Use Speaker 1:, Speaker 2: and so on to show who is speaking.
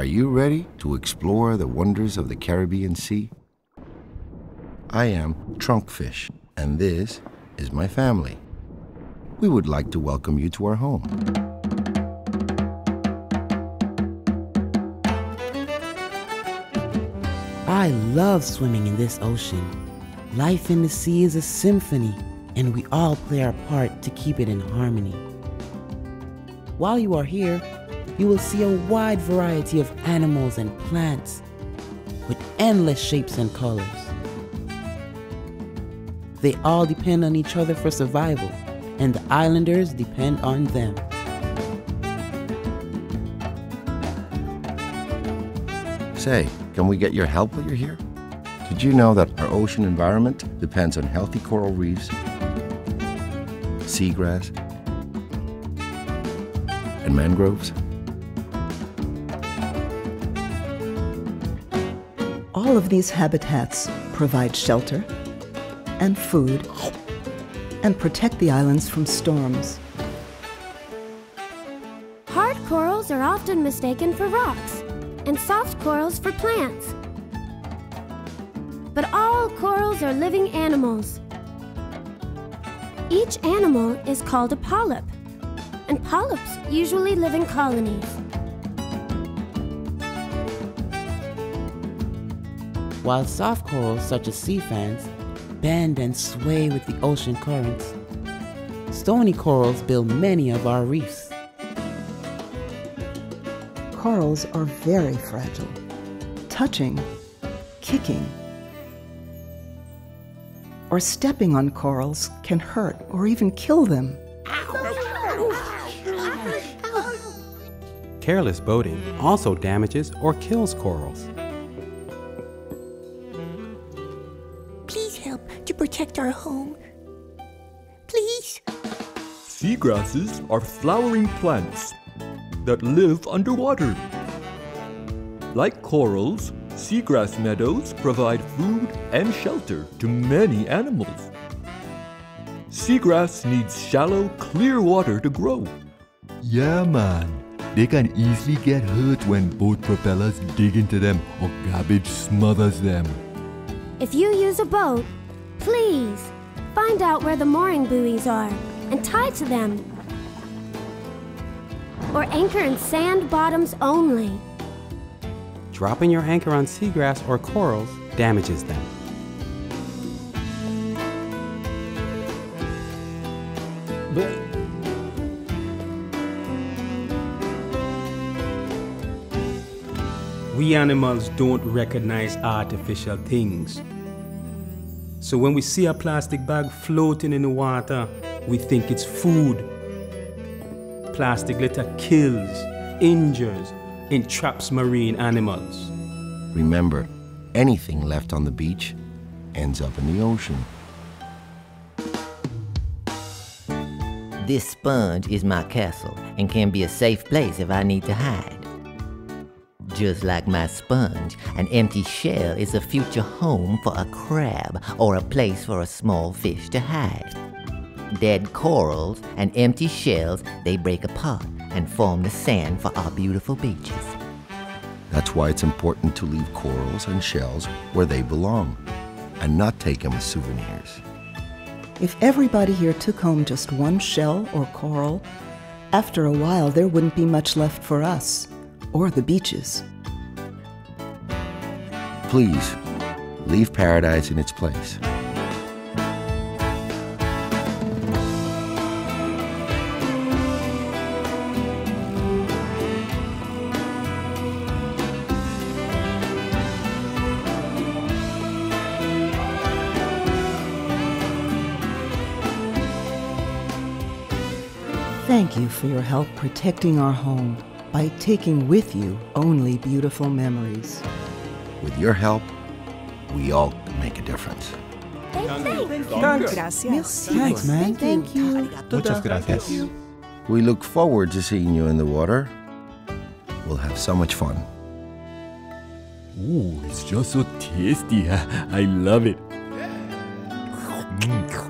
Speaker 1: Are you ready to explore the wonders of the Caribbean Sea? I am Trunkfish, and this is my family. We would like to welcome you to our home.
Speaker 2: I love swimming in this ocean. Life in the sea is a symphony, and we all play our part to keep it in harmony. While you are here, you will see a wide variety of animals and plants with endless shapes and colors. They all depend on each other for survival, and the islanders depend on them.
Speaker 1: Say, can we get your help while you're here? Did you know that our ocean environment depends on healthy coral reefs, seagrass, and mangroves?
Speaker 3: All of these habitats provide shelter and food and protect the islands from storms.
Speaker 4: Hard corals are often mistaken for rocks, and soft corals for plants. But all corals are living animals. Each animal is called a polyp, and polyps usually live in colonies.
Speaker 2: While soft corals, such as sea fans, bend and sway with the ocean currents, stony corals build many of our reefs.
Speaker 3: Corals are very fragile. Touching, kicking, or stepping on corals can hurt or even kill them.
Speaker 5: Careless boating also damages or kills corals.
Speaker 6: Protect our home. Please.
Speaker 7: Seagrasses are flowering plants that live underwater. Like corals, seagrass meadows provide food and shelter to many animals. Seagrass needs shallow, clear water to grow.
Speaker 8: Yeah, man. They can easily get hurt when boat propellers dig into them or garbage smothers them.
Speaker 4: If you use a boat, please find out where the mooring buoys are and tie to them. Or anchor in sand bottoms only.
Speaker 5: Dropping your anchor on seagrass or corals damages them.
Speaker 9: But we animals don't recognize artificial things. So when we see a plastic bag floating in the water, we think it's food. Plastic litter kills, injures, entraps marine animals.
Speaker 1: Remember, anything left on the beach ends up in the ocean.
Speaker 10: This sponge is my castle and can be a safe place if I need to hide. Just like my sponge, an empty shell is a future home for a crab or a place for a small fish to hide. Dead corals and empty shells, they break apart and form the sand for our beautiful beaches.
Speaker 1: That's why it's important to leave corals and shells where they belong and not take them as souvenirs.
Speaker 3: If everybody here took home just one shell or coral, after a while there wouldn't be much left for us or the beaches.
Speaker 1: Please, leave paradise in its place.
Speaker 3: Thank you for your help protecting our home by taking with you only beautiful memories.
Speaker 1: With your help, we all make a difference.
Speaker 2: Thanks. Thanks, man.
Speaker 3: Thank you.
Speaker 11: Muchas gracias.
Speaker 1: We look forward to seeing you in the water. We'll have so much fun.
Speaker 8: Ooh, it's just so tasty. I love it. Mm.